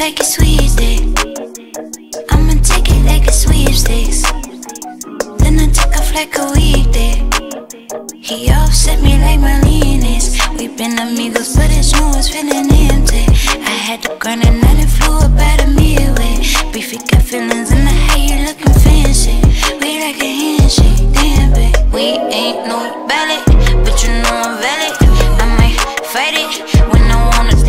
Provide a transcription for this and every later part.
like a sweepstakes. I'ma take it like a sweepstakes. Then I take off like a weekday. He offset me like my leanness. We been amigos, but his room was feeling empty. I had to grind and night and flew up out of midway. Beefy got feelings and I hate you looking fancy. We like a handshake, damn babe. We ain't no ballet, but you know I'm valid. I might fight it when I wanna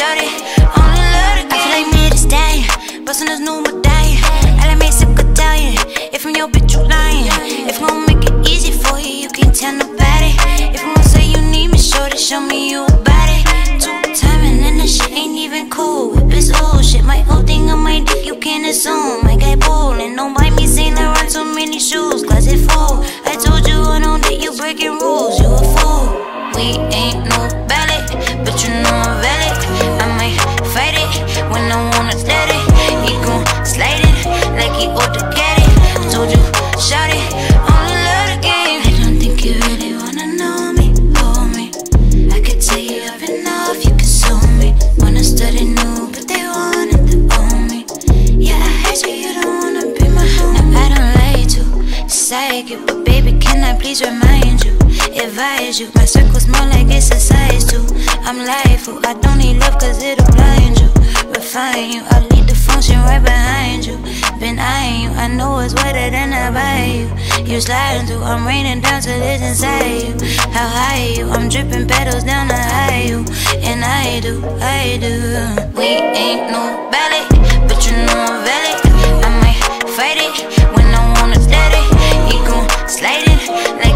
it, only love game. I feel like me to stay, bustin' this new medallion. I me sip Italian. If I'm your bitch, you lying. If I'm gon' make it easy for you, you can't tell nobody. If I'm gon' say you need me, show to show me you about it. Two timing and that shit ain't even cool. If it's old shit, my whole thing on my dick, you can't assume. I got bowling, don't buy me Saint Laurent too many shoes, closet full. I told you I don't date you breaking rules, you a fool. We ain't no ballet, but you you, but baby, can I please remind you? Advise you, my circle's more like it's a size two. I'm liable, oh, I don't need love cause it'll blind you. Refine you, I lead the function right behind you. Been eyeing you, I know it's wetter than I buy you. You sliding through, I'm raining down till it's inside you. How high you? I'm dripping petals down the high you. And I do, I do. We ain't no ballet, but you know I'm. like